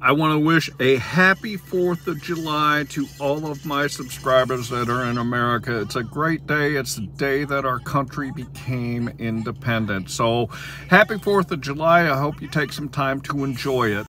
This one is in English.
I want to wish a happy 4th of July to all of my subscribers that are in America. It's a great day. It's the day that our country became independent. So happy 4th of July. I hope you take some time to enjoy it.